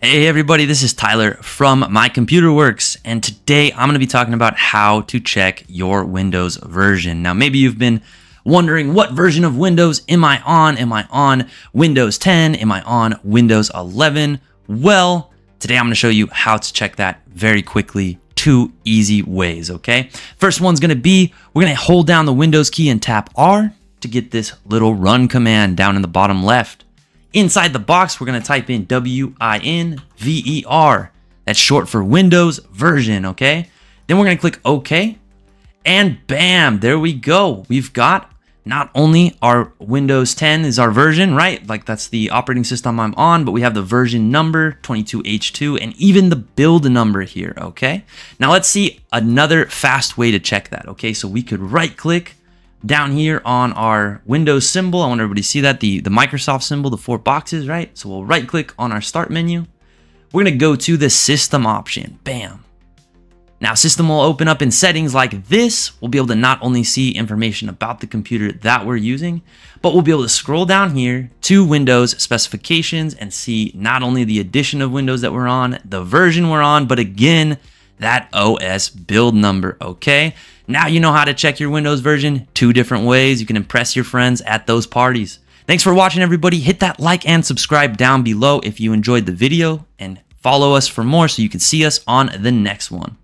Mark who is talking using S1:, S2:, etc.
S1: Hey everybody, this is Tyler from My Computer Works, and today I'm going to be talking about how to check your Windows version. Now, maybe you've been wondering what version of Windows am I on? Am I on Windows 10? Am I on Windows 11? Well, today I'm going to show you how to check that very quickly. Two easy ways, okay? First one's going to be we're going to hold down the Windows key and tap R to get this little run command down in the bottom left. Inside the box, we're going to type in W-I-N-V-E-R. That's short for Windows version, okay? Then we're going to click OK. And bam, there we go. We've got not only our Windows 10 is our version, right? Like that's the operating system I'm on, but we have the version number 22H2 and even the build number here, okay? Now let's see another fast way to check that, okay? So we could right click down here on our Windows symbol, I want everybody to see that, the, the Microsoft symbol, the four boxes, right? So we'll right click on our start menu. We're gonna go to the system option, bam. Now system will open up in settings like this. We'll be able to not only see information about the computer that we're using, but we'll be able to scroll down here to Windows specifications and see not only the edition of Windows that we're on, the version we're on, but again, that OS build number, okay? Now you know how to check your Windows version two different ways. You can impress your friends at those parties. Thanks for watching, everybody. Hit that like and subscribe down below if you enjoyed the video and follow us for more so you can see us on the next one.